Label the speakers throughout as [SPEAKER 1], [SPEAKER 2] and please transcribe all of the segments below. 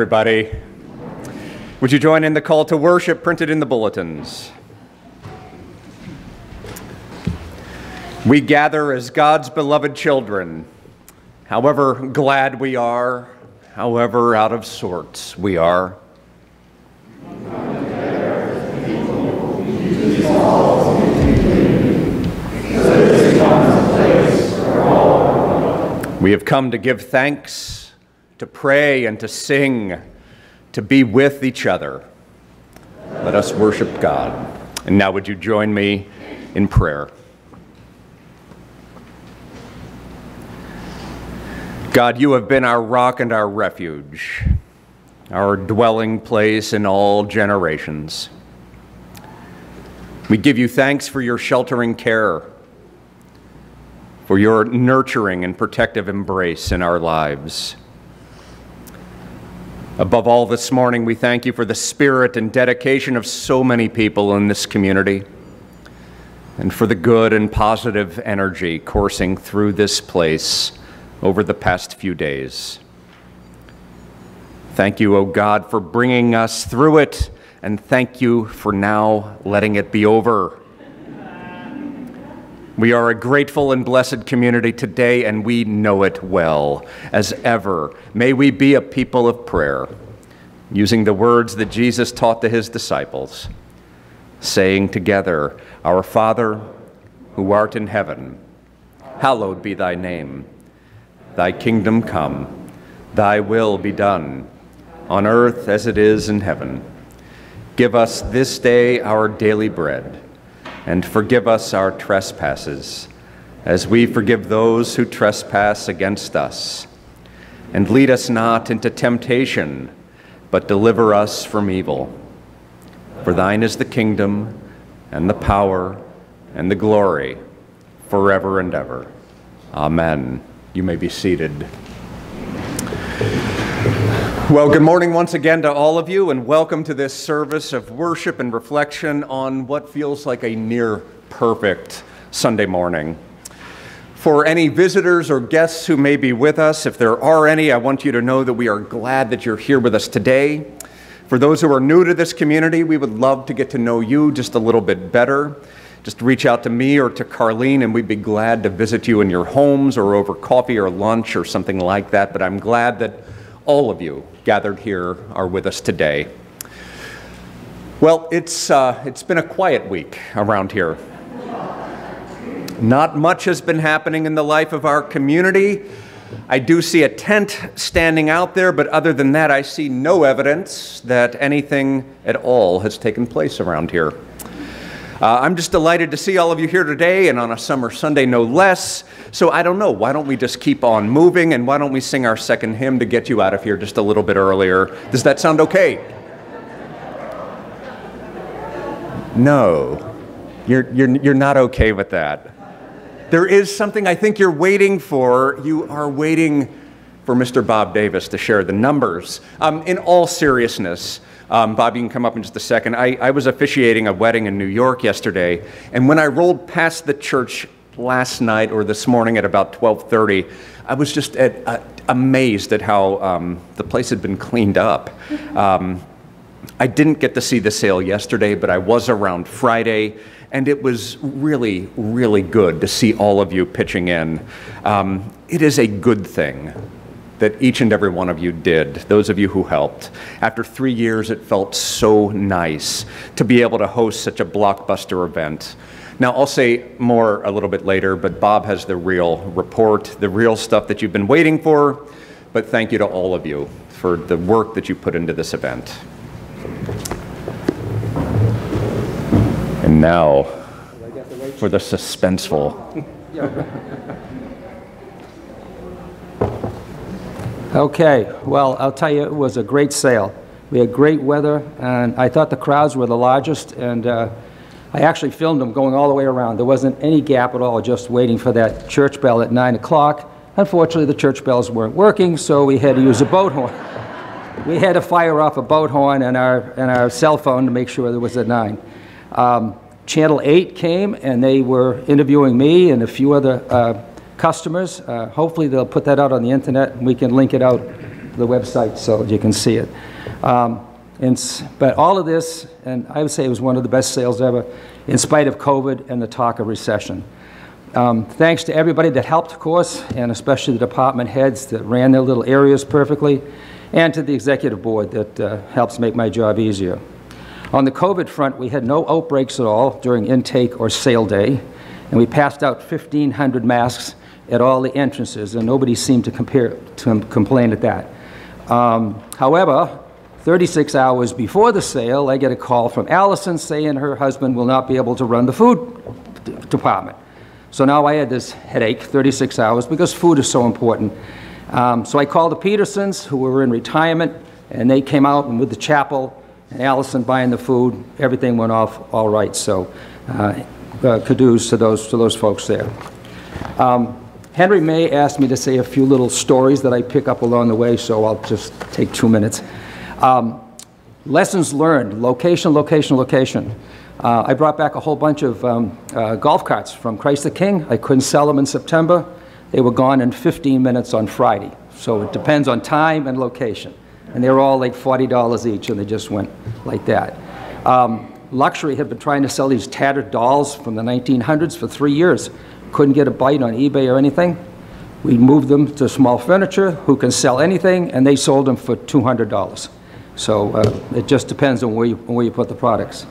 [SPEAKER 1] Everybody. Would you join in the call to worship printed in the bulletins? We gather as God's beloved children, however glad we are, however out of sorts we are. We have come to give thanks, to pray, and to sing, to be with each other. Let us worship God. And now, would you join me in prayer? God, you have been our rock and our refuge, our dwelling place in all generations. We give you thanks for your sheltering care for your nurturing and protective embrace in our lives. Above all, this morning, we thank you for the spirit and dedication of so many people in this community and for the good and positive energy coursing through this place over the past few days. Thank you, O oh God, for bringing us through it, and thank you for now letting it be over. We are a grateful and blessed community today, and we know it well. As ever, may we be a people of prayer, using the words that Jesus taught to his disciples, saying together, Our Father, who art in heaven, hallowed be thy name. Thy kingdom come, thy will be done, on earth as it is in heaven. Give us this day our daily bread and forgive us our trespasses, as we forgive those who trespass against us. And lead us not into temptation, but deliver us from evil. For thine is the kingdom, and the power, and the glory, forever and ever. Amen. You may be seated. Well, good morning once again to all of you, and welcome to this service of worship and reflection on what feels like a near perfect Sunday morning. For any visitors or guests who may be with us, if there are any, I want you to know that we are glad that you're here with us today. For those who are new to this community, we would love to get to know you just a little bit better. Just reach out to me or to Carlene, and we'd be glad to visit you in your homes or over coffee or lunch or something like that. But I'm glad that all of you gathered here are with us today. Well, it's, uh, it's been a quiet week around here. Not much has been happening in the life of our community. I do see a tent standing out there, but other than that, I see no evidence that anything at all has taken place around here. Uh, I'm just delighted to see all of you here today and on a summer Sunday, no less. So I don't know, why don't we just keep on moving and why don't we sing our second hymn to get you out of here just a little bit earlier? Does that sound okay? No, you're, you're, you're not okay with that. There is something I think you're waiting for. You are waiting for Mr. Bob Davis to share the numbers. Um, in all seriousness, um, Bob, you can come up in just a second. I, I was officiating a wedding in New York yesterday, and when I rolled past the church last night or this morning at about 12:30, I was just at, uh, amazed at how um, the place had been cleaned up. Um, I didn't get to see the sale yesterday, but I was around Friday, and it was really, really good to see all of you pitching in. Um, it is a good thing that each and every one of you did, those of you who helped. After three years, it felt so nice to be able to host such a blockbuster event. Now, I'll say more a little bit later, but Bob has the real report, the real stuff that you've been waiting for. But thank you to all of you for the work that you put into this event. And now, for the suspenseful.
[SPEAKER 2] Okay, well, I'll tell you, it was a great sale. We had great weather, and I thought the crowds were the largest, and uh, I actually filmed them going all the way around. There wasn't any gap at all, just waiting for that church bell at 9 o'clock. Unfortunately, the church bells weren't working, so we had to use a boat horn. we had to fire off a boat horn and our, and our cell phone to make sure there was a 9. Um, Channel 8 came, and they were interviewing me and a few other uh, customers. Uh, hopefully they'll put that out on the internet and we can link it out to the website so you can see it. Um, and, but all of this, and I would say it was one of the best sales ever, in spite of COVID and the talk of recession. Um, thanks to everybody that helped, of course, and especially the department heads that ran their little areas perfectly, and to the executive board that uh, helps make my job easier. On the COVID front, we had no outbreaks at all during intake or sale day, and we passed out 1,500 masks at all the entrances, and nobody seemed to, compare, to complain at that. Um, however, 36 hours before the sale, I get a call from Allison saying her husband will not be able to run the food department. So now I had this headache, 36 hours, because food is so important. Um, so I called the Petersons, who were in retirement, and they came out and with the chapel, and Allison buying the food, everything went off all right. So uh, uh, kudos to those, to those folks there. Um, Henry May asked me to say a few little stories that I pick up along the way, so I'll just take two minutes. Um, lessons learned, location, location, location. Uh, I brought back a whole bunch of um, uh, golf carts from Christ the King. I couldn't sell them in September. They were gone in 15 minutes on Friday. So it depends on time and location. And they were all like $40 each, and they just went like that. Um, Luxury had been trying to sell these tattered dolls from the 1900s for three years. Couldn't get a bite on eBay or anything. We moved them to small furniture, who can sell anything, and they sold them for $200. So uh, it just depends on where you, where you put the products.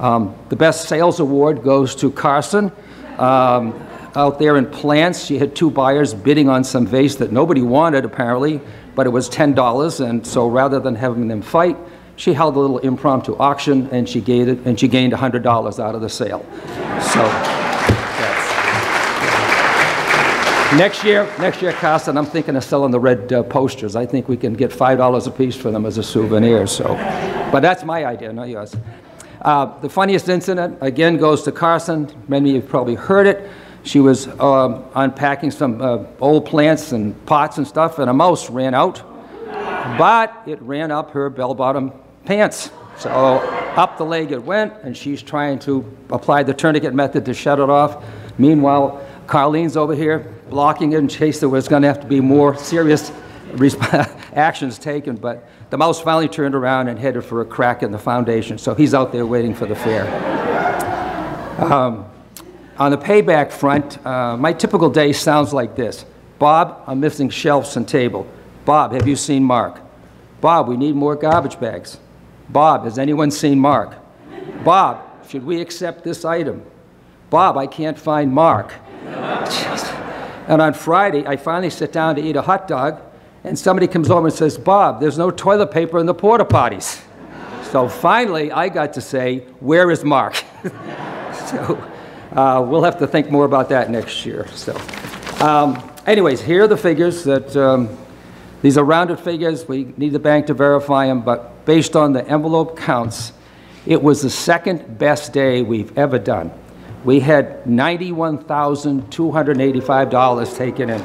[SPEAKER 2] Um, the best sales award goes to Carson. Um, out there in plants, she had two buyers bidding on some vase that nobody wanted apparently, but it was $10. And so rather than having them fight, she held a little impromptu auction and she gained it, and she gained $100 out of the sale. So. Next year, next year, Carson, I'm thinking of selling the red uh, posters. I think we can get $5 a piece for them as a souvenir. So, but that's my idea, not yours. Uh, the funniest incident, again, goes to Carson. Many of you probably heard it. She was uh, unpacking some uh, old plants and pots and stuff, and a mouse ran out, but it ran up her bell-bottom pants. So up the leg it went, and she's trying to apply the tourniquet method to shut it off. Meanwhile, Carlene's over here blocking it in case there was going to have to be more serious actions taken. But the mouse finally turned around and headed for a crack in the foundation. So he's out there waiting for the fair. Um, on the payback front, uh, my typical day sounds like this. Bob, I'm missing shelves and table. Bob, have you seen Mark? Bob, we need more garbage bags. Bob, has anyone seen Mark? Bob, should we accept this item? Bob, I can't find Mark. And on Friday, I finally sit down to eat a hot dog, and somebody comes over and says, Bob, there's no toilet paper in the porta potties. So finally, I got to say, Where is Mark? so uh, we'll have to think more about that next year. So, um, anyways, here are the figures that um, these are rounded figures. We need the bank to verify them, but based on the envelope counts, it was the second best day we've ever done we had $91,285 taken in.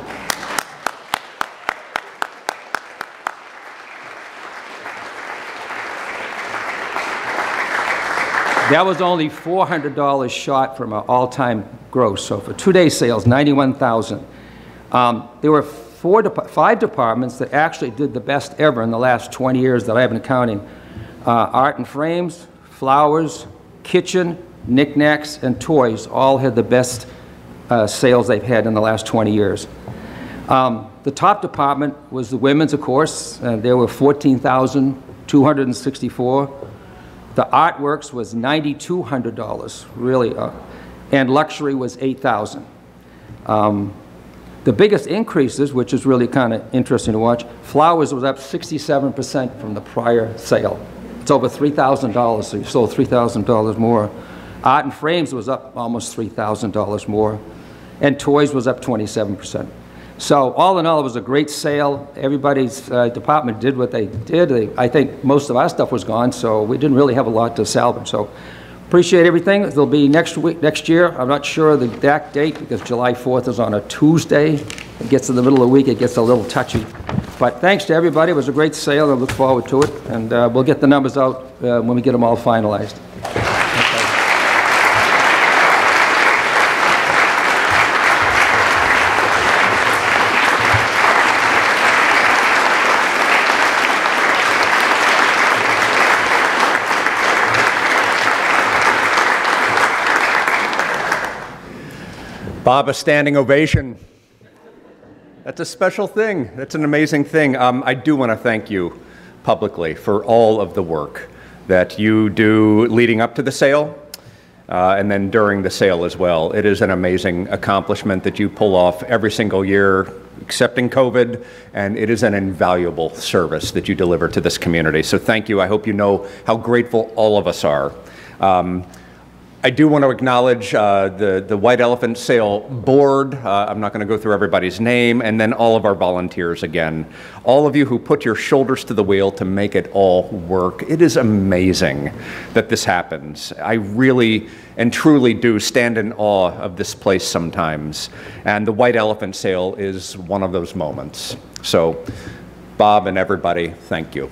[SPEAKER 2] That was only $400 short from our all-time gross. So for two-day sales, 91,000. Um, there were four, five departments that actually did the best ever in the last 20 years that I've been counting. Uh, art and frames, flowers, kitchen, knickknacks, and toys all had the best uh, sales they've had in the last 20 years. Um, the top department was the women's, of course. Uh, there were 14,264. The artworks was $9,200, really, uh, and luxury was 8,000. Um, the biggest increases, which is really kind of interesting to watch, flowers was up 67% from the prior sale. It's over $3,000, so you sold $3,000 more. Art and frames was up almost $3,000 more, and toys was up 27%. So all in all, it was a great sale. Everybody's uh, department did what they did. They, I think most of our stuff was gone, so we didn't really have a lot to salvage. So appreciate everything. It'll be next week, next year. I'm not sure the exact date because July 4th is on a Tuesday. It gets in the middle of the week, it gets a little touchy. But thanks to everybody. It was a great sale. I look forward to it, and uh, we'll get the numbers out uh, when we get them all finalized.
[SPEAKER 1] Bob, a standing ovation. That's a special thing. That's an amazing thing. Um, I do want to thank you publicly for all of the work that you do leading up to the sale uh, and then during the sale as well. It is an amazing accomplishment that you pull off every single year, excepting COVID, and it is an invaluable service that you deliver to this community. So thank you. I hope you know how grateful all of us are. Um, I do want to acknowledge uh, the, the White Elephant Sale Board. Uh, I'm not going to go through everybody's name, and then all of our volunteers again. All of you who put your shoulders to the wheel to make it all work. It is amazing that this happens. I really and truly do stand in awe of this place sometimes. And the White Elephant Sale is one of those moments. So, Bob and everybody, thank you.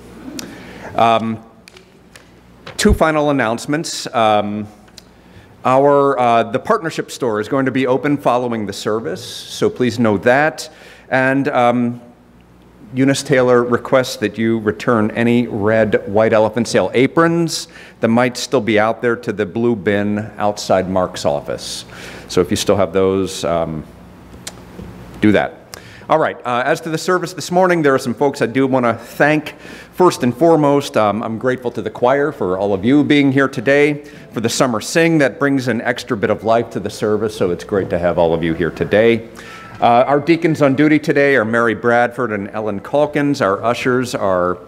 [SPEAKER 1] Um, two final announcements. Um, our, uh, the partnership store is going to be open following the service, so please know that. And um, Eunice Taylor requests that you return any red white elephant sale aprons that might still be out there to the blue bin outside Mark's office. So if you still have those, um, do that. All right, uh, as to the service this morning, there are some folks I do want to thank. First and foremost, um, I'm grateful to the choir for all of you being here today, for the summer sing that brings an extra bit of life to the service, so it's great to have all of you here today. Uh, our deacons on duty today are Mary Bradford and Ellen Calkins. Our ushers are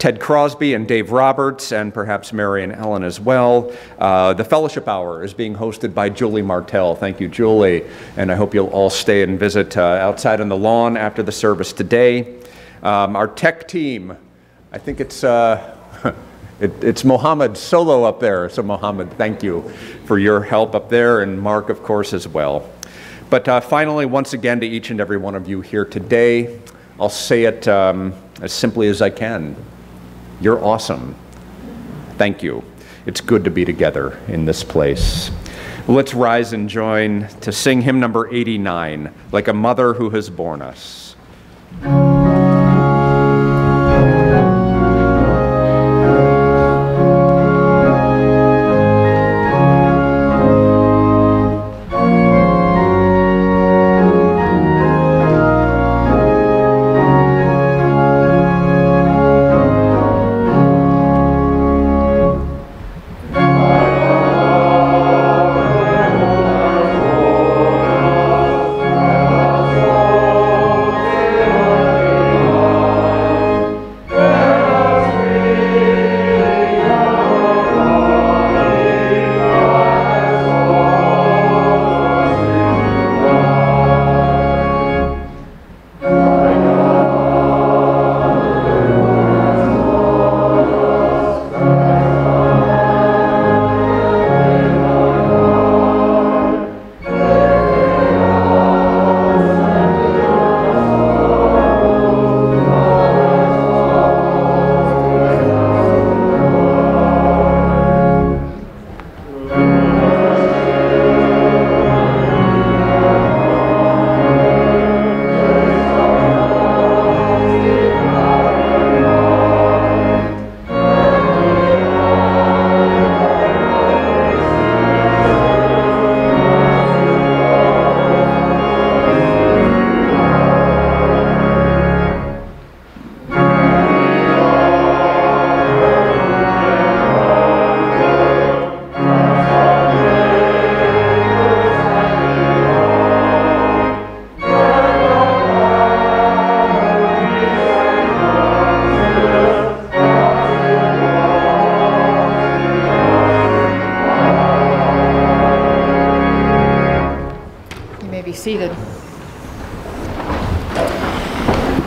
[SPEAKER 1] Ted Crosby and Dave Roberts, and perhaps Mary and Ellen as well. Uh, the fellowship hour is being hosted by Julie Martell. Thank you, Julie. And I hope you'll all stay and visit uh, outside on the lawn after the service today. Um, our tech team, I think it's. Uh, It, it's Mohammed solo up there. So, Mohammed, thank you for your help up there, and Mark, of course, as well. But uh, finally, once again, to each and every one of you here today, I'll say it um, as simply as I can. You're awesome. Thank you. It's good to be together in this place. Let's rise and join to sing hymn number 89, Like a Mother Who Has Borne Us.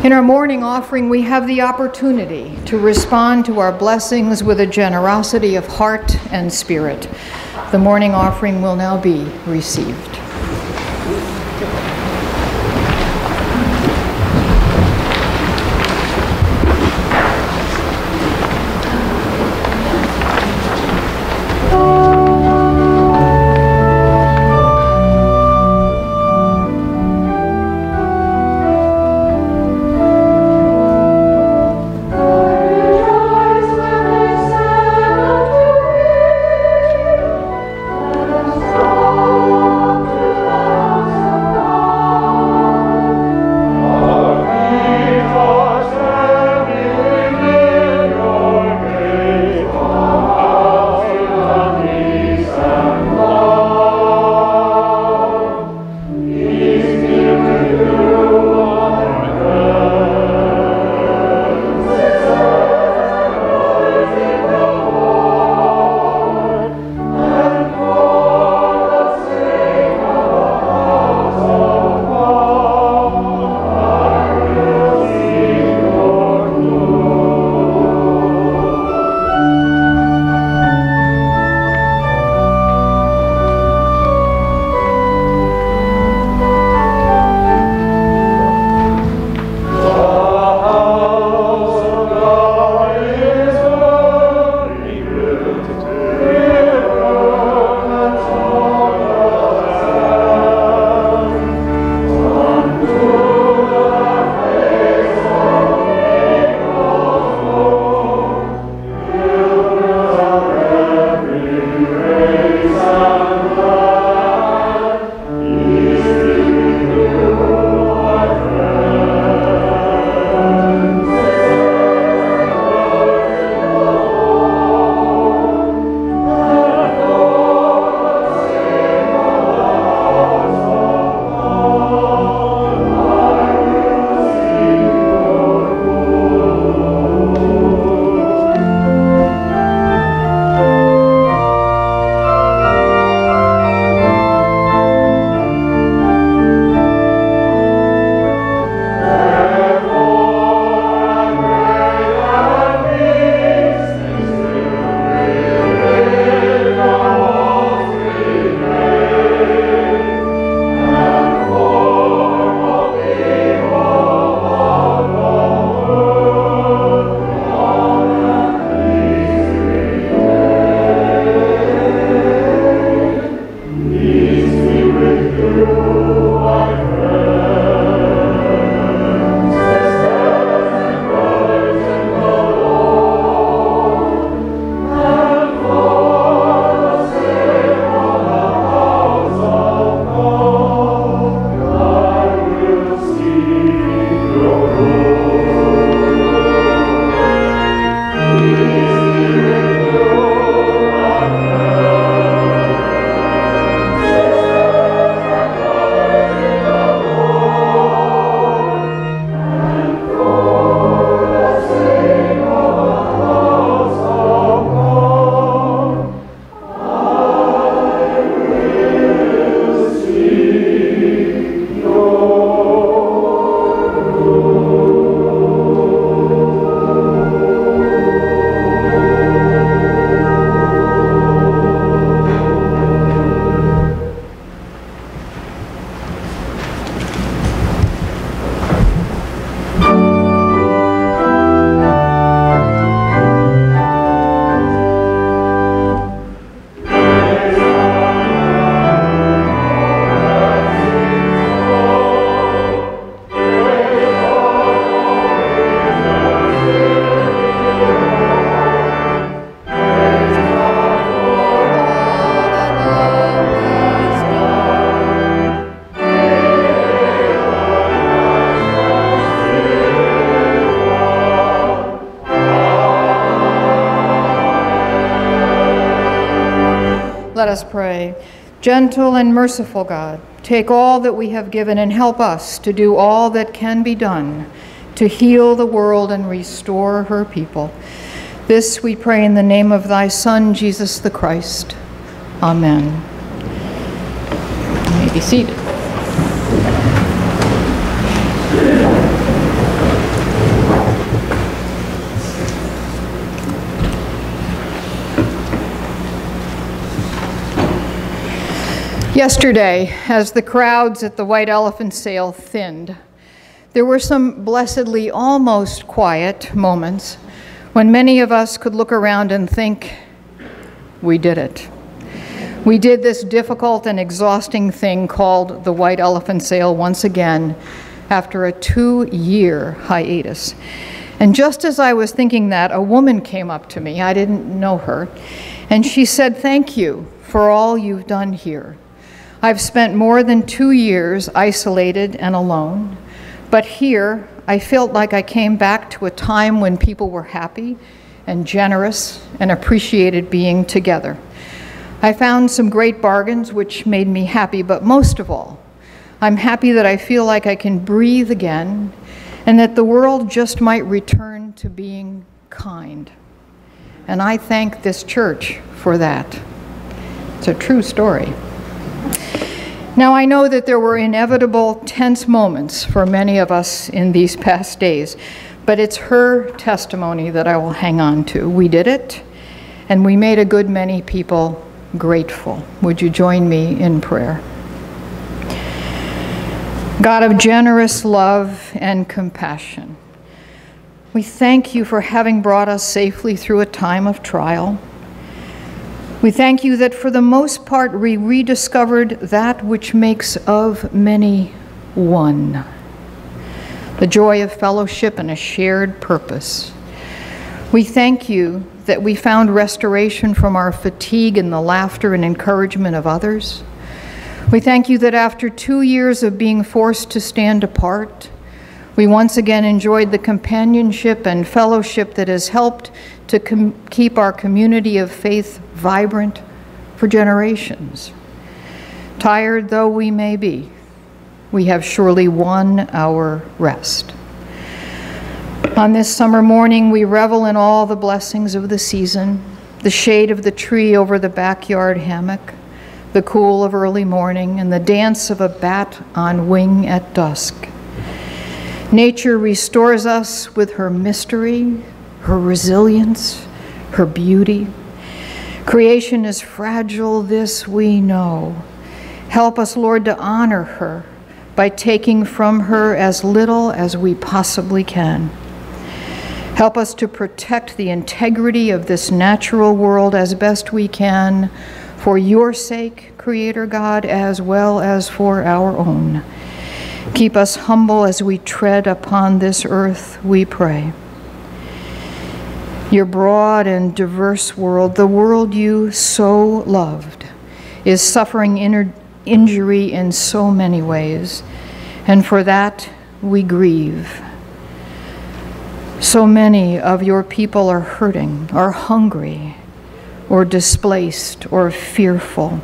[SPEAKER 3] In our morning offering, we have the opportunity to respond to our blessings with a generosity of heart and spirit. The morning offering will now be received. Let us pray. Gentle and merciful God, take all that we have given and help us to do all that can be done to heal the world and restore her people. This we pray in the name of thy Son, Jesus the Christ. Amen. You may be seated. Yesterday, as the crowds at the White Elephant sale thinned, there were some blessedly almost quiet moments when many of us could look around and think, we did it. We did this difficult and exhausting thing called the White Elephant Sale once again after a two year hiatus. And just as I was thinking that, a woman came up to me. I didn't know her. And she said, Thank you for all you've done here. I've spent more than two years isolated and alone, but here I felt like I came back to a time when people were happy and generous and appreciated being together. I found some great bargains which made me happy, but most of all, I'm happy that I feel like I can breathe again and that the world just might return to being kind. And I thank this church for that. It's a true story. Now, I know that there were inevitable tense moments for many of us in these past days, but it's her testimony that I will hang on to. We did it, and we made a good many people grateful. Would you join me in prayer? God of generous love and compassion, we thank you for having brought us safely through a time of trial. We thank you that for the most part we rediscovered that which makes of many one the joy of fellowship and a shared purpose. We thank you that we found restoration from our fatigue in the laughter and encouragement of others. We thank you that after two years of being forced to stand apart, we once again enjoyed the companionship and fellowship that has helped to keep our community of faith vibrant for generations. Tired though we may be, we have surely won our rest. On this summer morning, we revel in all the blessings of the season the shade of the tree over the backyard hammock, the cool of early morning, and the dance of a bat on wing at dusk. Nature restores us with her mystery, her resilience, her beauty. Creation is fragile, this we know. Help us, Lord, to honor her by taking from her as little as we possibly can. Help us to protect the integrity of this natural world as best we can for your sake, Creator God, as well as for our own. Keep us humble as we tread upon this earth, we pray. Your broad and diverse world, the world you so loved, is suffering inner injury in so many ways, and for that we grieve. So many of your people are hurting, are hungry, or displaced, or fearful.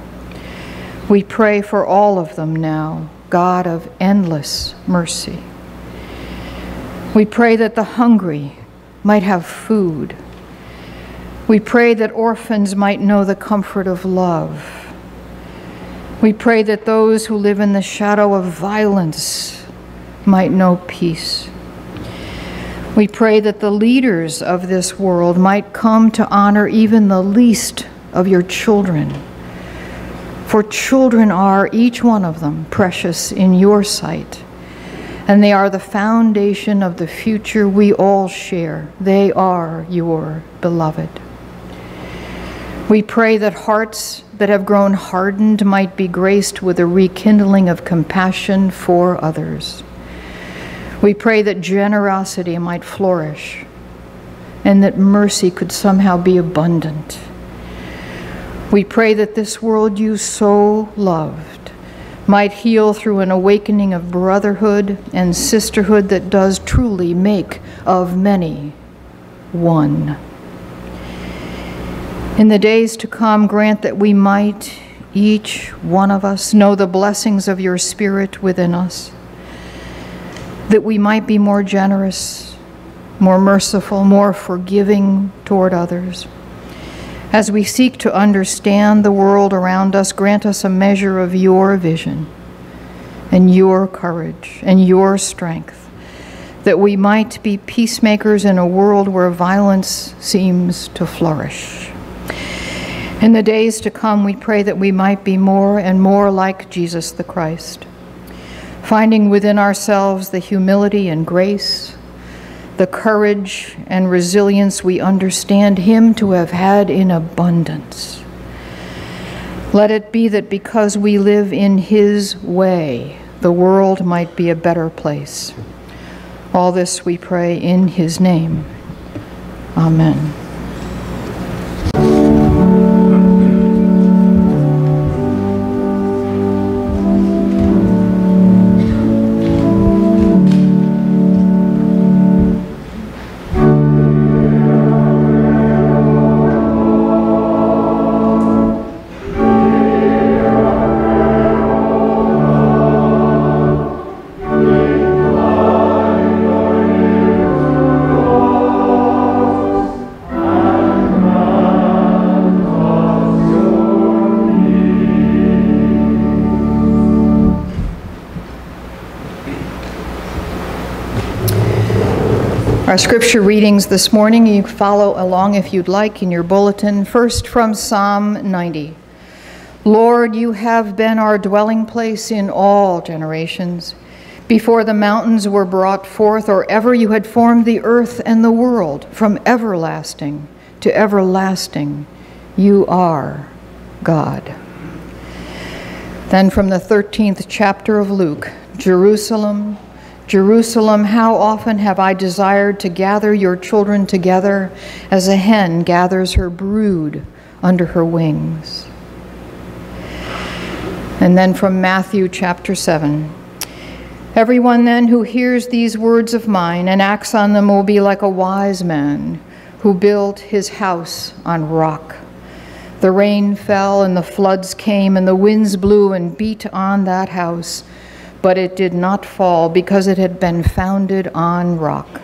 [SPEAKER 3] We pray for all of them now God of endless mercy. We pray that the hungry might have food. We pray that orphans might know the comfort of love. We pray that those who live in the shadow of violence might know peace. We pray that the leaders of this world might come to honor even the least of your children for children are, each one of them, precious in your sight. And they are the foundation of the future we all share. They are your beloved. We pray that hearts that have grown hardened might be graced with a rekindling of compassion for others. We pray that generosity might flourish and that mercy could somehow be abundant. We pray that this world you so loved might heal through an awakening of brotherhood and sisterhood that does truly make of many one. In the days to come, grant that we might, each one of us, know the blessings of your Spirit within us, that we might be more generous, more merciful, more forgiving toward others. As we seek to understand the world around us, grant us a measure of your vision and your courage and your strength, that we might be peacemakers in a world where violence seems to flourish. In the days to come, we pray that we might be more and more like Jesus the Christ, finding within ourselves the humility and grace, the courage and resilience we understand Him to have had in abundance. Let it be that because we live in His way, the world might be a better place. All this we pray in His name. Amen. Scripture readings this morning, you follow along if you'd like in your bulletin. First from Psalm 90. Lord, you have been our dwelling place in all generations. Before the mountains were brought forth, or ever you had formed the earth and the world, from everlasting to everlasting, you are God. Then from the 13th chapter of Luke, Jerusalem, Jerusalem, how often have I desired to gather your children together as a hen gathers her brood under her wings. And then from Matthew chapter 7. Everyone then who hears these words of mine and acts on them will be like a wise man who built his house on rock. The rain fell and the floods came and the winds blew and beat on that house but it did not fall because it had been founded on rock.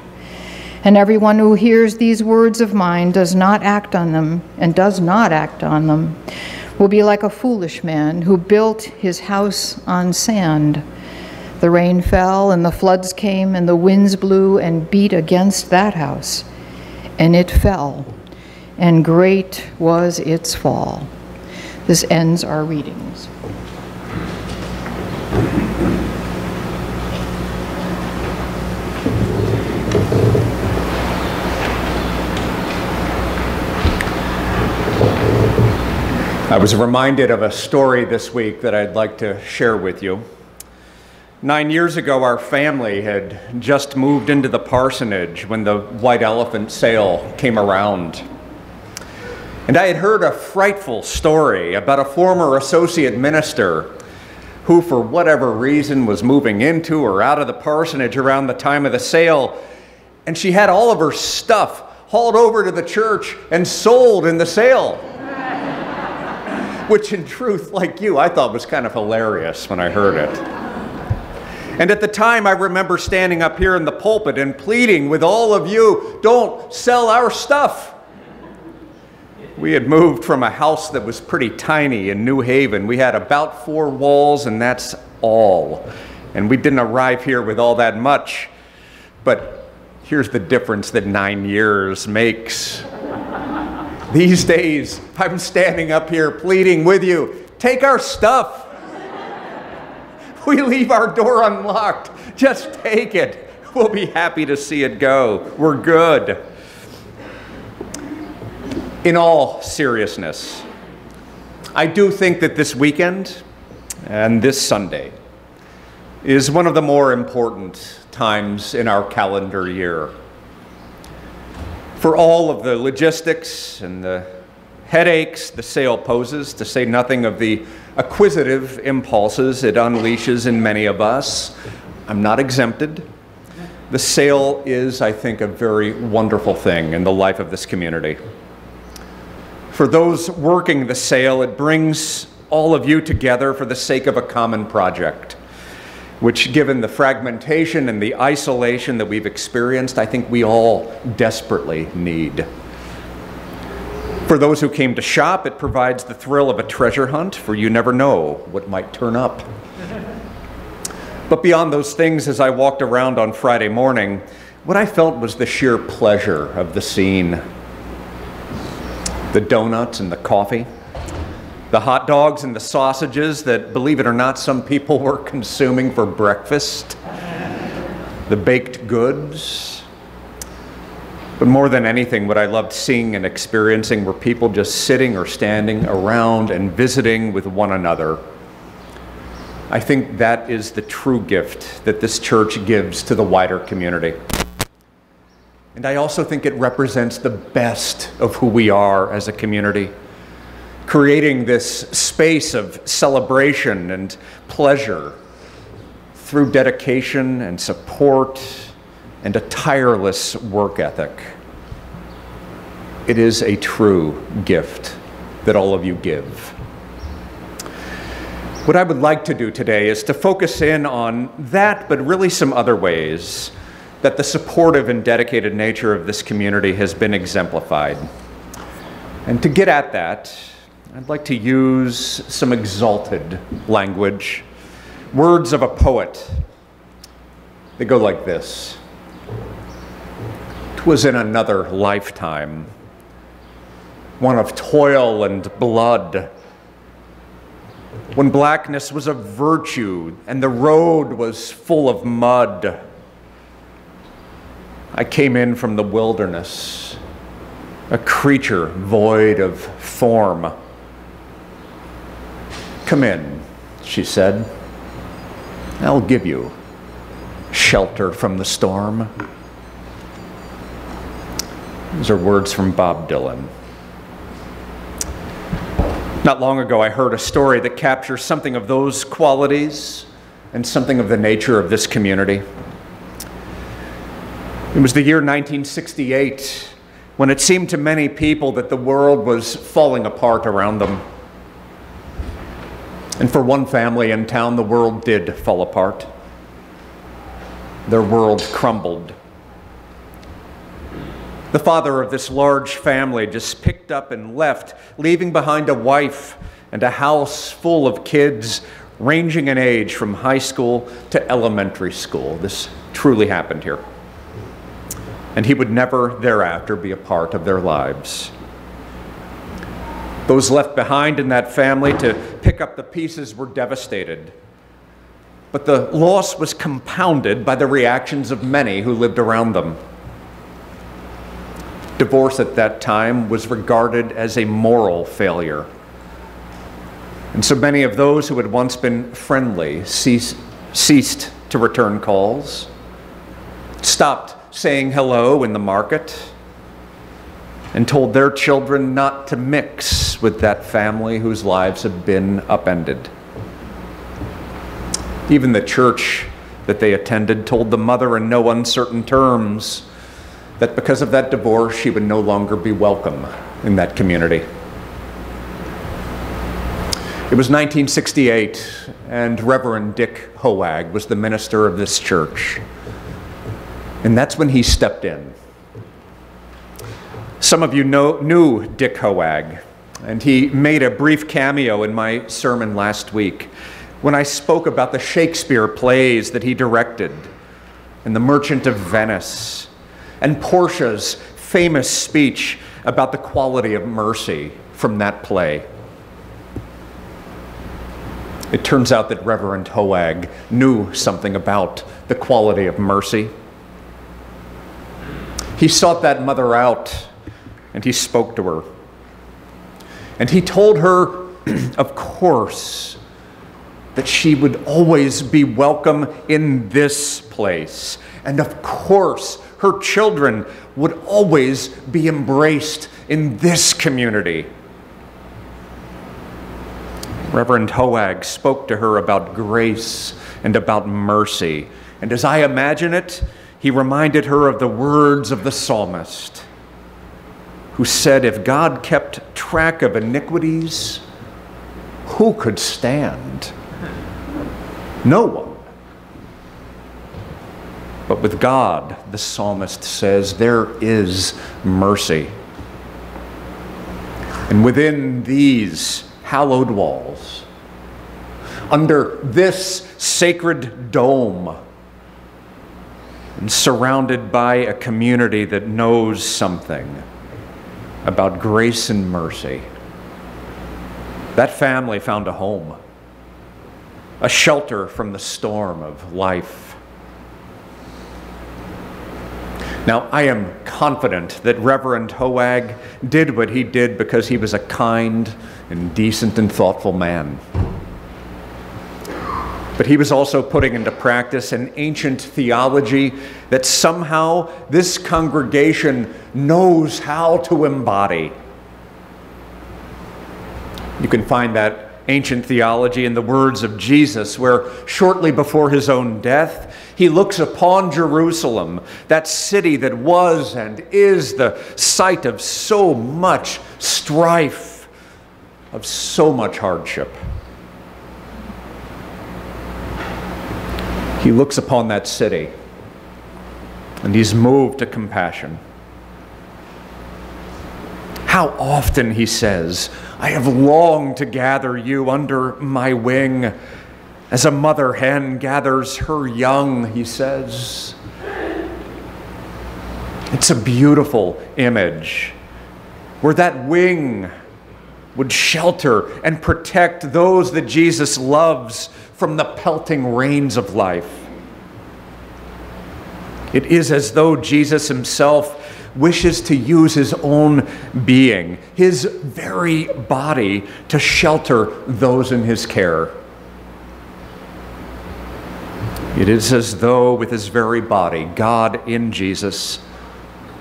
[SPEAKER 3] And everyone who hears these words of mine does not act on them and does not act on them will be like a foolish man who built his house on sand. The rain fell and the floods came and the winds blew and beat against that house, and it fell, and great was its fall. This ends our readings.
[SPEAKER 1] I was reminded of a story this week that I'd like to share with you. Nine years ago, our family had just moved into the parsonage when the white elephant sale came around. And I had heard a frightful story about a former associate minister who, for whatever reason, was moving into or out of the parsonage around the time of the sale. And she had all of her stuff hauled over to the church and sold in the sale which in truth, like you, I thought was kind of hilarious when I heard it. And at the time, I remember standing up here in the pulpit and pleading with all of you don't sell our stuff. We had moved from a house that was pretty tiny in New Haven. We had about four walls, and that's all. And we didn't arrive here with all that much. But here's the difference that nine years makes. These days, I'm standing up here pleading with you take our stuff. we leave our door unlocked. Just take it. We'll be happy to see it go. We're good. In all seriousness, I do think that this weekend and this Sunday is one of the more important times in our calendar year for all of the logistics and the headaches the sale poses, to say nothing of the acquisitive impulses it unleashes in many of us. I'm not exempted. The sale is, I think, a very wonderful thing in the life of this community. For those working the sale, it brings all of you together for the sake of a common project, which, given the fragmentation and the isolation that we've experienced, I think we all desperately need. For those who came to shop, it provides the thrill of a treasure hunt, for you never know what might turn up. But beyond those things, as I walked around on Friday morning, what I felt was the sheer pleasure of the scene the donuts and the coffee, the hot dogs and the sausages that, believe it or not, some people were consuming for breakfast, the baked goods. But more than anything, what I loved seeing and experiencing were people just sitting or standing around and visiting with one another. I think that is the true gift that this church gives to the wider community. And I also think it represents the best of who we are as a community, creating this space of celebration and pleasure through dedication and support and a tireless work ethic. It is a true gift that all of you give. What I would like to do today is to focus in on that, but really some other ways that the supportive and dedicated nature of this community has been exemplified. And to get at that, I'd like to use some exalted language, words of a poet. They go like this Twas in another lifetime, one of toil and blood, when blackness was a virtue and the road was full of mud I came in from the wilderness, a creature void of form. Come in, she said. I'll give you shelter from the storm. These are words from Bob Dylan. Not long ago, I heard a story that captures something of those qualities and something of the nature of this community. It was the year 1968 when it seemed to many people that the world was falling apart around them. And for one family in town, the world did fall apart. Their world crumbled. The father of this large family just picked up and left, leaving behind a wife and a house full of kids ranging in age from high school to elementary school. This truly happened here and he would never thereafter be a part of their lives. Those left behind in that family to pick up the pieces were devastated. But the loss was compounded by the reactions of many who lived around them. Divorce at that time was regarded as a moral failure. And so many of those who had once been friendly ceased, ceased to return calls, stopped saying hello in the market and told their children not to mix with that family whose lives have been upended. Even the church that they attended told the mother in no uncertain terms that because of that divorce, she would no longer be welcome in that community. It was 1968, and Reverend Dick Hoag was the minister of this church. And that's when he stepped in. Some of you know, knew Dick Hoag, and he made a brief cameo in my sermon last week when I spoke about the Shakespeare plays that he directed, and The Merchant of Venice, and Portia's famous speech about the quality of mercy from that play. It turns out that Reverend Hoag knew something about the quality of mercy. He sought that mother out and he spoke to her. And he told her, of course, that she would always be welcome in this place. And of course, her children would always be embraced in this community. Reverend Hoag spoke to her about grace and about mercy. And as I imagine it, he reminded her of the words of the psalmist who said, If God kept track of iniquities, who could stand? No one. But with God, the psalmist says, there is mercy. And within these hallowed walls, under this sacred dome, and surrounded by a community that knows something about grace and mercy, that family found a home, a shelter from the storm of life. Now, I am confident that Reverend Hoag did what he did because he was a kind and decent and thoughtful man. But he was also putting into practice an ancient theology that somehow this congregation knows how to embody. You can find that ancient theology in the words of Jesus, where shortly before his own death, he looks upon Jerusalem, that city that was and is the site of so much strife, of so much hardship. He looks upon that city and he's moved to compassion. How often, he says, I have longed to gather you under my wing as a mother hen gathers her young, he says. It's a beautiful image where that wing would shelter and protect those that Jesus loves from the pelting rains of life. It is as though Jesus himself wishes to use his own being, his very body, to shelter those in his care. It is as though, with his very body, God in Jesus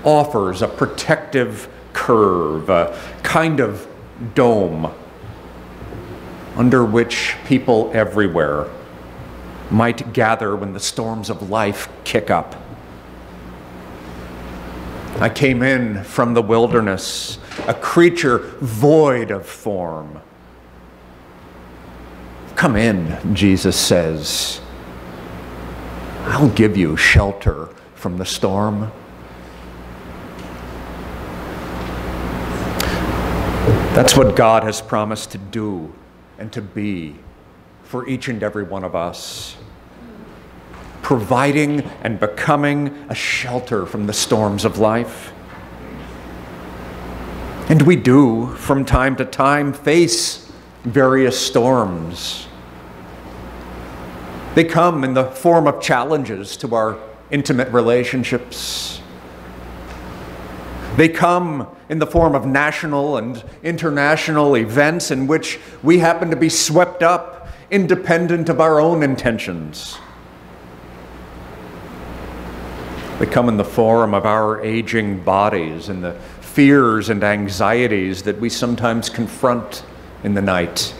[SPEAKER 1] offers a protective curve, a kind of dome under which people everywhere might gather when the storms of life kick up. I came in from the wilderness, a creature void of form. Come in, Jesus says. I'll give you shelter from the storm. That's what God has promised to do and to be for each and every one of us. Providing and becoming a shelter from the storms of life. And we do, from time to time, face various storms. They come in the form of challenges to our intimate relationships. They come in the form of national and international events in which we happen to be swept up independent of our own intentions. They come in the form of our aging bodies and the fears and anxieties that we sometimes confront in the night.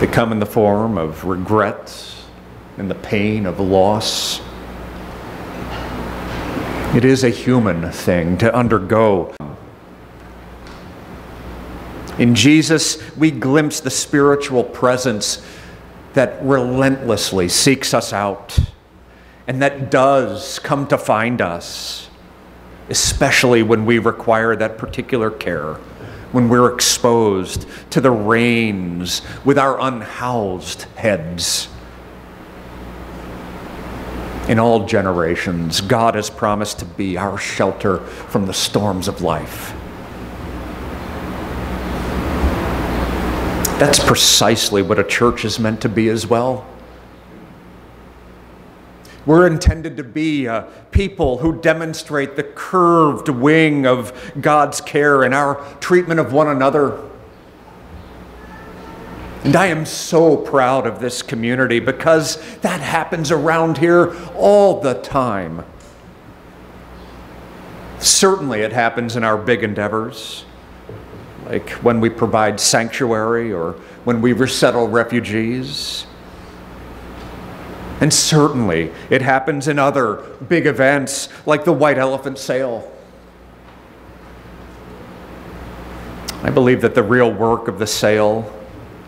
[SPEAKER 1] They come in the form of regret and the pain of loss. It is a human thing to undergo. In Jesus, we glimpse the spiritual presence that relentlessly seeks us out and that does come to find us, especially when we require that particular care, when we're exposed to the rains with our unhoused heads. In all generations, God has promised to be our shelter from the storms of life. That's precisely what a church is meant to be as well. We're intended to be a people who demonstrate the curved wing of God's care in our treatment of one another. And I am so proud of this community because that happens around here all the time. Certainly, it happens in our big endeavors, like when we provide sanctuary or when we resettle refugees. And certainly, it happens in other big events like the White Elephant Sale. I believe that the real work of the sale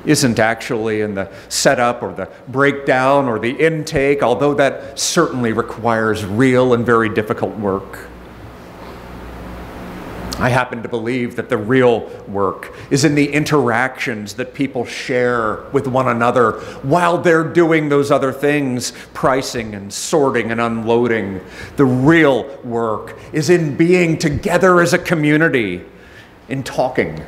[SPEAKER 1] isn't actually in the setup or the breakdown or the intake, although that certainly requires real and very difficult work. I happen to believe that the real work is in the interactions that people share with one another while they're doing those other things, pricing and sorting and unloading. The real work is in being together as a community, in talking,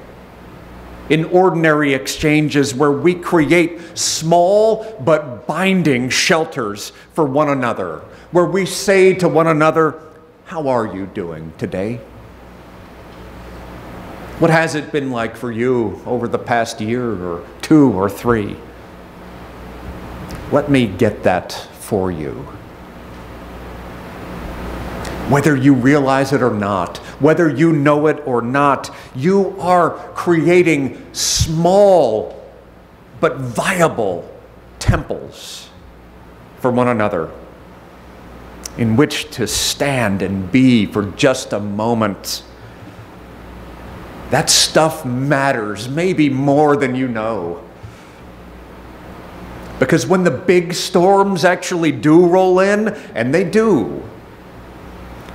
[SPEAKER 1] in ordinary exchanges where we create small but binding shelters for one another, where we say to one another, How are you doing today? What has it been like for you over the past year or two or three? Let me get that for you. Whether you realize it or not, whether you know it or not, you are creating small but viable temples for one another in which to stand and be for just a moment that stuff matters, maybe more than you know. Because when the big storms actually do roll in, and they do,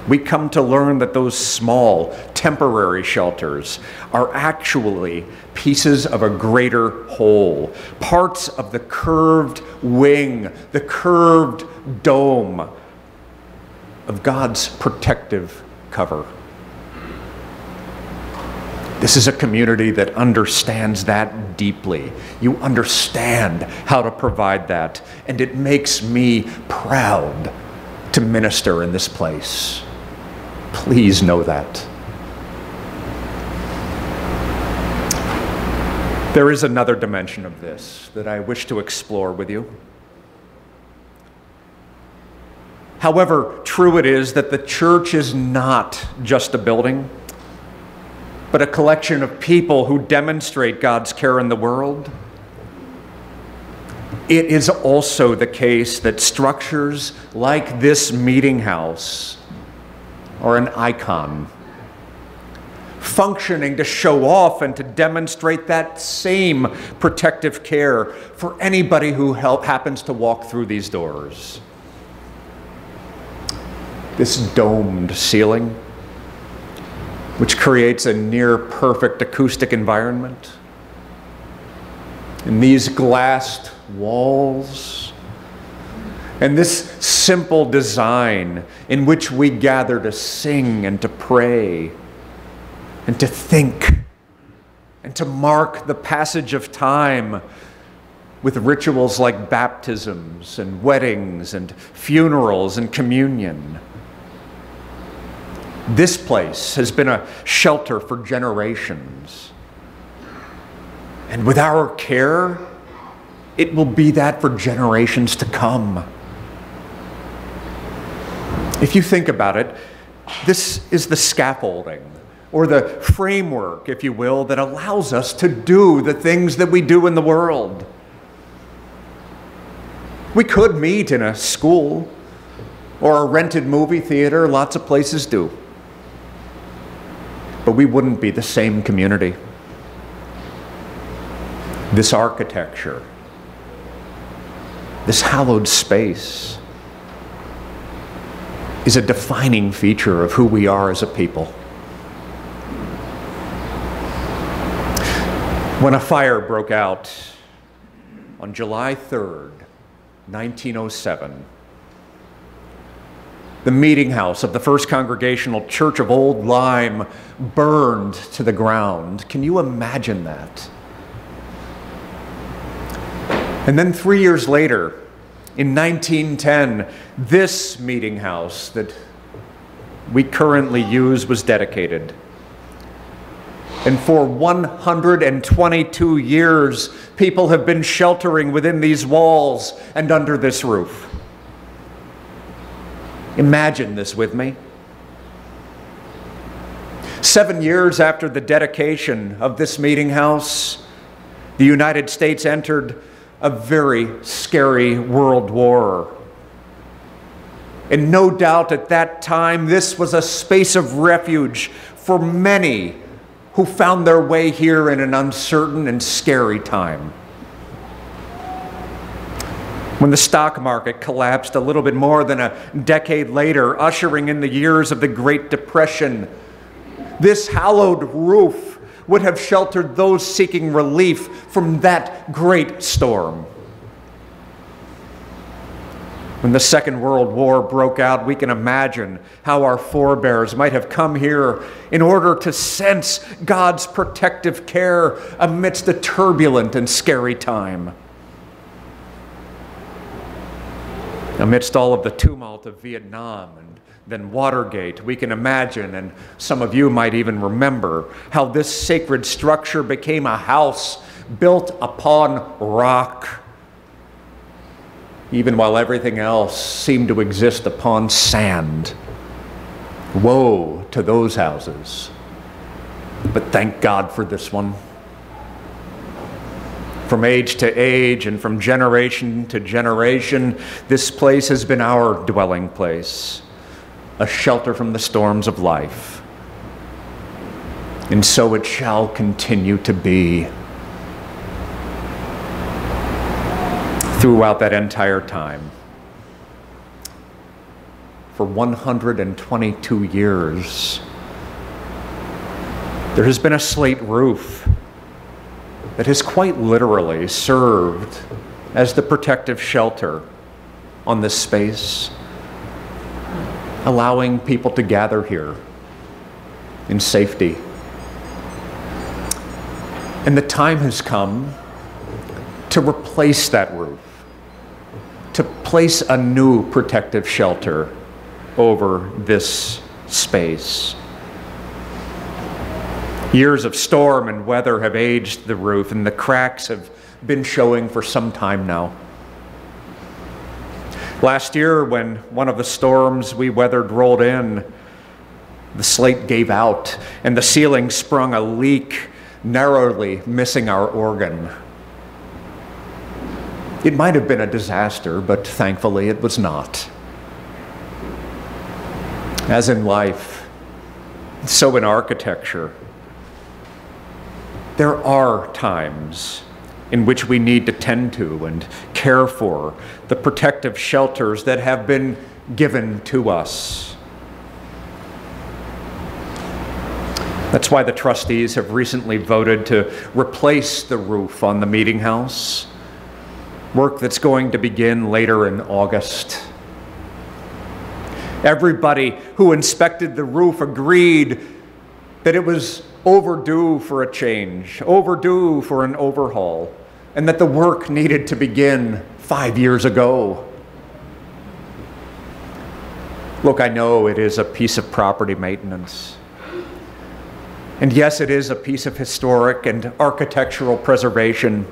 [SPEAKER 1] we come to learn that those small, temporary shelters are actually pieces of a greater whole, parts of the curved wing, the curved dome of God's protective cover. This is a community that understands that deeply. You understand how to provide that, and it makes me proud to minister in this place. Please know that. There is another dimension of this that I wish to explore with you. However, true it is that the church is not just a building but a collection of people who demonstrate God's care in the world. It is also the case that structures like this meeting house are an icon, functioning to show off and to demonstrate that same protective care for anybody who help, happens to walk through these doors. This domed ceiling which creates a near perfect acoustic environment. And these glassed walls, and this simple design in which we gather to sing and to pray and to think and to mark the passage of time with rituals like baptisms and weddings and funerals and communion. This place has been a shelter for generations. And with our care, it will be that for generations to come. If you think about it, this is the scaffolding or the framework, if you will, that allows us to do the things that we do in the world. We could meet in a school or a rented movie theater, lots of places do but we wouldn't be the same community. This architecture, this hallowed space, is a defining feature of who we are as a people. When a fire broke out on July 3rd, 1907, the meeting house of the First Congregational Church of Old Lyme burned to the ground. Can you imagine that? And then three years later, in 1910, this meeting house that we currently use was dedicated. And for 122 years, people have been sheltering within these walls and under this roof. Imagine this with me. Seven years after the dedication of this meeting house, the United States entered a very scary world war. And no doubt at that time, this was a space of refuge for many who found their way here in an uncertain and scary time. When the stock market collapsed a little bit more than a decade later, ushering in the years of the Great Depression, this hallowed roof would have sheltered those seeking relief from that great storm. When the Second World War broke out, we can imagine how our forebears might have come here in order to sense God's protective care amidst a turbulent and scary time. Amidst all of the tumult of Vietnam and then Watergate, we can imagine, and some of you might even remember, how this sacred structure became a house built upon rock even while everything else seemed to exist upon sand. Woe to those houses. But thank God for this one. From age to age and from generation to generation, this place has been our dwelling place, a shelter from the storms of life. And so it shall continue to be. throughout that entire time. For 122 years, there has been a slate roof that has quite literally served as the protective shelter on this space, allowing people to gather here in safety. And the time has come to replace that roof to place a new protective shelter over this space. Years of storm and weather have aged the roof, and the cracks have been showing for some time now. Last year, when one of the storms we weathered rolled in, the slate gave out, and the ceiling sprung a leak, narrowly missing our organ. It might have been a disaster, but thankfully it was not. As in life, so in architecture, there are times in which we need to tend to and care for the protective shelters that have been given to us. That's why the trustees have recently voted to replace the roof on the meeting house work that's going to begin later in August. Everybody who inspected the roof agreed that it was overdue for a change, overdue for an overhaul, and that the work needed to begin five years ago. Look, I know it is a piece of property maintenance. And yes, it is a piece of historic and architectural preservation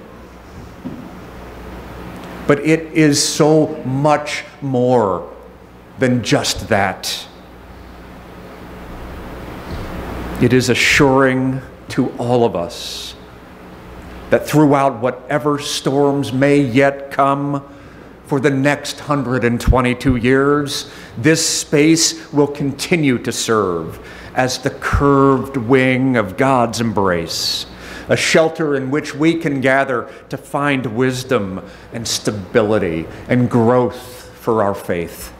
[SPEAKER 1] but it is so much more than just that. It is assuring to all of us that throughout whatever storms may yet come for the next 122 years, this space will continue to serve as the curved wing of God's embrace a shelter in which we can gather to find wisdom and stability and growth for our faith.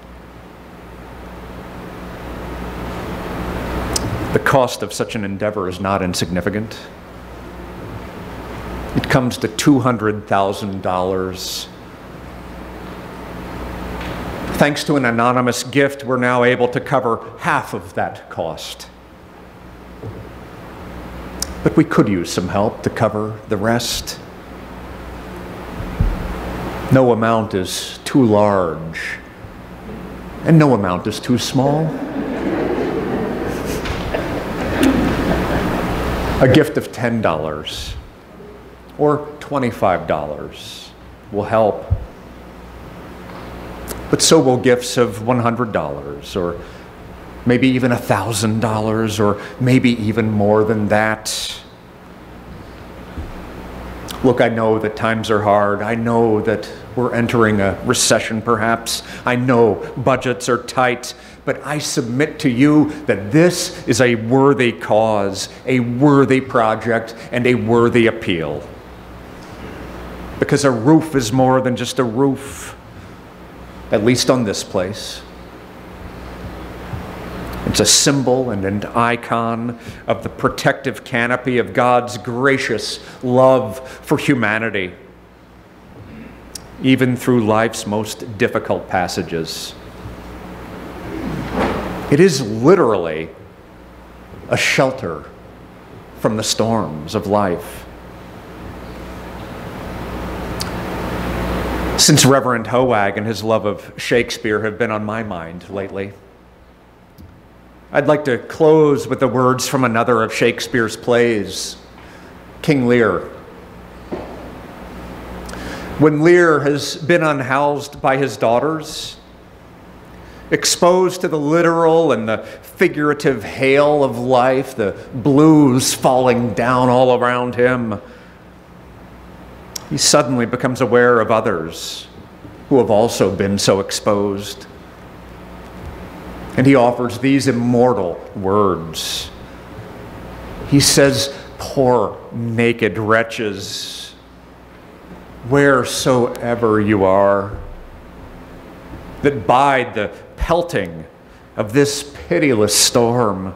[SPEAKER 1] The cost of such an endeavor is not insignificant. It comes to $200,000. Thanks to an anonymous gift, we're now able to cover half of that cost. But we could use some help to cover the rest. No amount is too large, and no amount is too small. A gift of $10 or $25 will help. But so will gifts of $100 or maybe even $1,000 or maybe even more than that. Look, I know that times are hard. I know that we're entering a recession perhaps. I know budgets are tight. But I submit to you that this is a worthy cause, a worthy project, and a worthy appeal. Because a roof is more than just a roof, at least on this place. It's a symbol and an icon of the protective canopy of God's gracious love for humanity, even through life's most difficult passages. It is literally a shelter from the storms of life. Since Reverend Hoag and his love of Shakespeare have been on my mind lately, I'd like to close with the words from another of Shakespeare's plays, King Lear. When Lear has been unhoused by his daughters, exposed to the literal and the figurative hail of life, the blues falling down all around him, he suddenly becomes aware of others who have also been so exposed. And he offers these immortal words. He says, Poor naked wretches, wheresoever you are, that bide the pelting of this pitiless storm.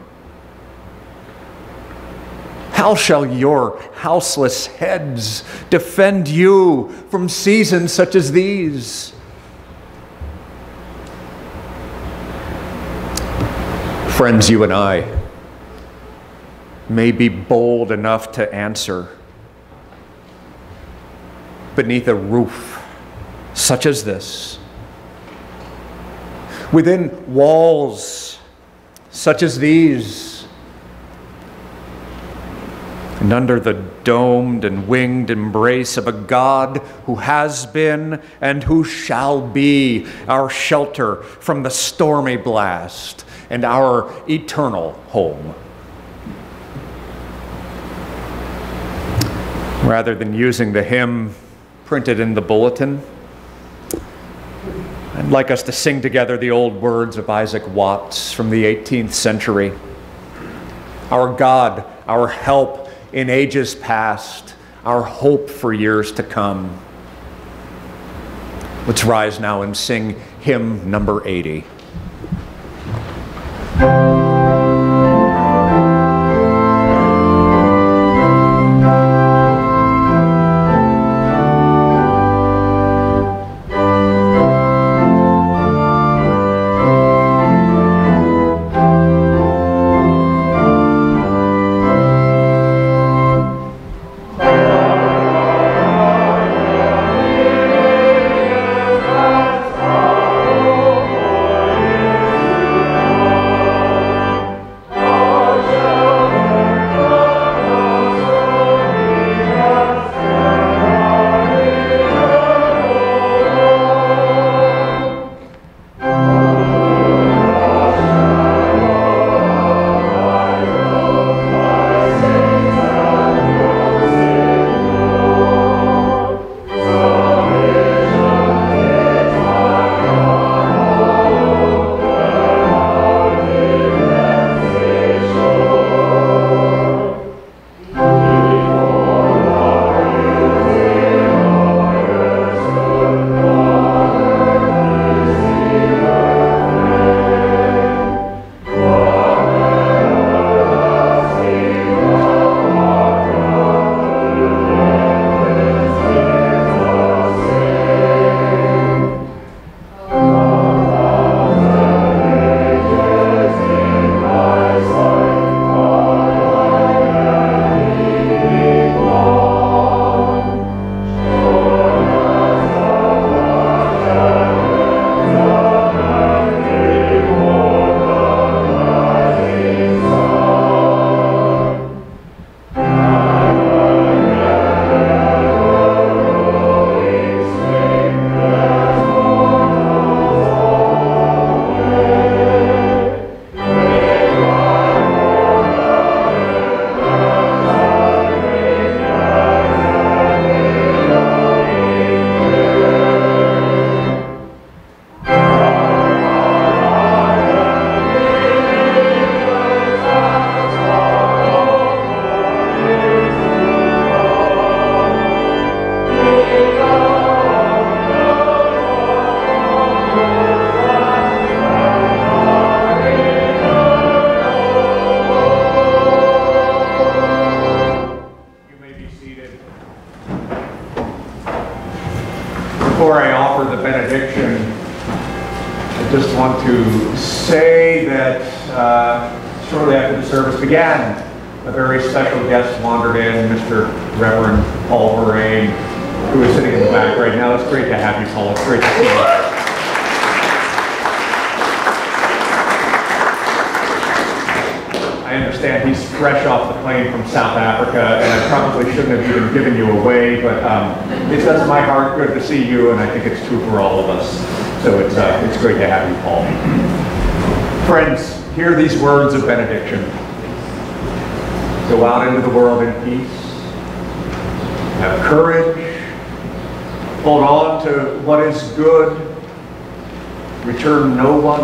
[SPEAKER 1] How shall your houseless heads defend you from seasons such as these? Friends, you and I may be bold enough to answer beneath a roof such as this, within walls such as these, and under the domed and winged embrace of a God who has been and who shall be our shelter from the stormy blast and our eternal home. Rather than using the hymn printed in the bulletin, I'd like us to sing together the old words of Isaac Watts from the 18th century. Our God, our help in ages past, our hope for years to come. Let's rise now and sing hymn number 80.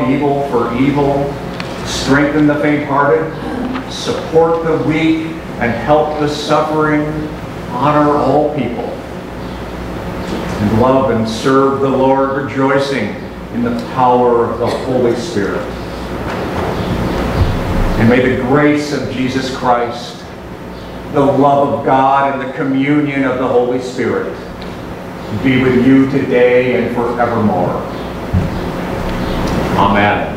[SPEAKER 1] evil for evil, strengthen the faint-hearted, support the weak, and help the suffering, honor all people, and love and serve the Lord, rejoicing in the power of the Holy Spirit. And may the grace of Jesus Christ, the love of God, and the communion of the Holy Spirit be with you today and forevermore. Amen.